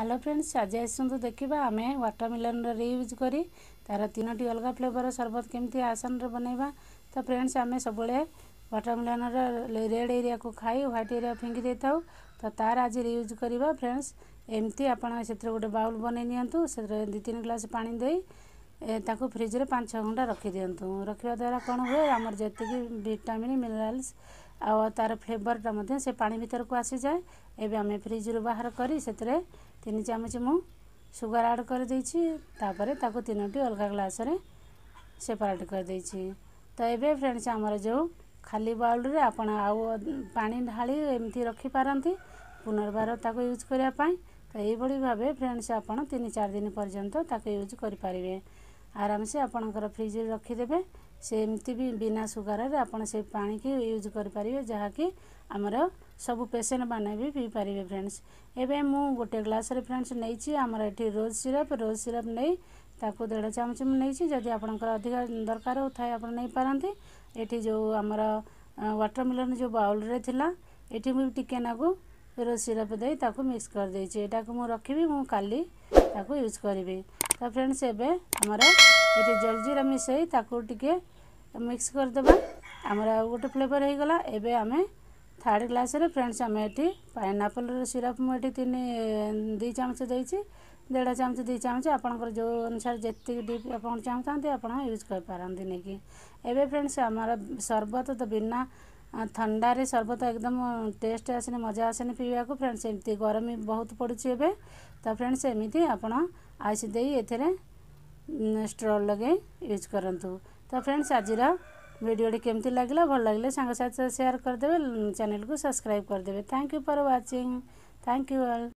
hello friends আজ আসন্তু দেখিবা আমি ওয়াটারমেলনর রিউজ করি তার তিনোটি অলগা ফ্লেভর সরবত কেমতি আসানরে বনাইবা তো ফ্রেন্ডস আমি সবুলে ওয়াটারমেলনর রেড এরিয়াকু খাই হোয়াইট এরিয়া ফিঙ্গি দেইথাও তো তার আজ রিউজ করিবা ফ্রেন্ডস এমতি আপনার সেতরে গোটে বাউল বনাই নিয়ন্তু সেতরে দুই তিন গ্লাস পানি দেই ତାକୁ ଫ୍ରିଜ୍ରେ ପାଞ୍ଚ ଛଅ ଘଣ୍ଟା ରଖିଦିଅନ୍ତୁ ରଖିବା ଦ୍ୱାରା କ'ଣ ହୁଏ ଆମର ଯେତିକି ଭିଟାମିନ୍ ମିନେରାଲ୍ସ ଆଉ ତା'ର ଫ୍ଲେଭର୍ଟା ମଧ୍ୟ ସେ ପାଣି ଭିତରକୁ ଆସିଯାଏ ଏବେ ଆମେ ଫ୍ରିଜ୍ରୁ ବାହାର କରି ସେଥିରେ ତିନି ଚାମଚ ମୁଁ ସୁଗାର ଆଡ଼୍ କରିଦେଇଛି ତାପରେ ତାକୁ ତିନୋଟି ଅଲଗା ଗ୍ଲାସ୍ରେ ସେପାରେଟ୍ କରିଦେଇଛି ତ ଏବେ ଫ୍ରେଣ୍ଡସ୍ ଆମର ଯେଉଁ ଖାଲି ବାଉଲ୍ରେ ଆପଣ ଆଉ ପାଣି ଢାଳି ଏମିତି ରଖିପାରନ୍ତି ପୁନର୍ବାର ତାକୁ ୟୁଜ୍ କରିବା ପାଇଁ ତ ଏଇଭଳି ଭାବେ ଫ୍ରେଣ୍ଡସ୍ ଆପଣ ତିନି ଚାରି ଦିନ ପର୍ଯ୍ୟନ୍ତ ତାକୁ ୟୁଜ୍ କରିପାରିବେ ଆରାମସେ ଆପଣଙ୍କର ଫ୍ରିଜ୍ରେ ରଖିଦେବେ ସେମିତି ବି ବିନା ସୁଗାରରେ ଆପଣ ସେ ପାଣିକି ୟୁଜ୍ କରିପାରିବେ ଯାହାକି ଆମର ସବୁ ପେସେଣ୍ଟମାନେ ବି ପିଇପାରିବେ ଫ୍ରେଣ୍ଡସ୍ ଏବେ ମୁଁ ଗୋଟେ ଗ୍ଲାସ୍ରେ ଫ୍ରେଣ୍ଡସ୍ ନେଇଛି ଆମର ଏଠି ରୋଜ୍ ସିରପ୍ ରୋଜ୍ ସିରପ୍ ନେଇ ତାକୁ ଦେଢ଼ ଚାମଚ ମୁଁ ନେଇଛି ଯଦି ଆପଣଙ୍କର ଅଧିକ ଦରକାର ଥାଏ ଆପଣ ନେଇପାରନ୍ତି ଏଠି ଯେଉଁ ଆମର ୱାଟରମେଲନ୍ ଯେଉଁ ବାଉଲ୍ରେ ଥିଲା ଏଠି ମୁଁ ଟିକେ ନାକୁ ରୋଜ୍ ସିରପ୍ ଦେଇ ତାକୁ ମିକ୍ସ କରିଦେଇଛି ଏଇଟାକୁ ମୁଁ ରଖିବି ମୁଁ କାଲି ତାକୁ ୟୁଜ୍ କରିବି ତ ଫ୍ରେଣ୍ଡସ୍ ଏବେ ଆମର ଏଠି ଜଲଜିରା ମିଶାଇ ତାକୁ ଟିକେ ମିକ୍ସ କରିଦେବା ଆମର ଆଉ ଗୋଟେ ଫ୍ଲେଭର୍ ହେଇଗଲା ଏବେ ଆମେ ଥାର୍ଡ଼ ଗ୍ଲାସ୍ରେ ଫ୍ରେଣ୍ଡସ୍ ଆମେ ଏଠି ପାଇନାପଲ୍ର ସିରପ୍ ମୁଁ ଏଠି ତିନି ଦୁଇ ଚାମଚ ଦେଇଛି ଦେଢ଼ ଚାମଚ ଦୁଇ ଚାମଚ ଆପଣଙ୍କର ଯେଉଁ ଅନୁସାରେ ଯେତିକି ଡିପ୍ ଆପଣ ଚାହୁଁଥାନ୍ତି ଆପଣ ୟୁଜ୍ କରିପାରନ୍ତି ନେଇକି ଏବେ ଫ୍ରେଣ୍ଡସ୍ ଆମର ସର୍ବତ ତ ବିନା ଥଣ୍ଡାରେ ସର୍ବତ ଏକଦମ ଟେଷ୍ଟ ଆସେନି ମଜା ଆସେନି ପିଇବାକୁ ଫ୍ରେଣ୍ଡସ୍ ଏମିତି ଗରମ ବହୁତ ପଡ଼ୁଛି ଏବେ ତ ଫ୍ରେଣ୍ଡସ୍ ଏମିତି ଆପଣ ଆଇସ୍ ଦେଇ ଏଥିରେ ଷ୍ଟ୍ର ଲଗାଇ ୟୁଜ୍ କରନ୍ତୁ ତ ଫ୍ରେଣ୍ଡସ୍ ଆଜିର ଭିଡ଼ିଓଟି କେମିତି ଲାଗିଲା ଭଲ ଲାଗିଲେ ସାଙ୍ଗସାଥି ସେୟାର କରିଦେବେ ଚ୍ୟାନେଲକୁ ସବସ୍କ୍ରାଇବ୍ କରିଦେବେ thank you for watching thank you all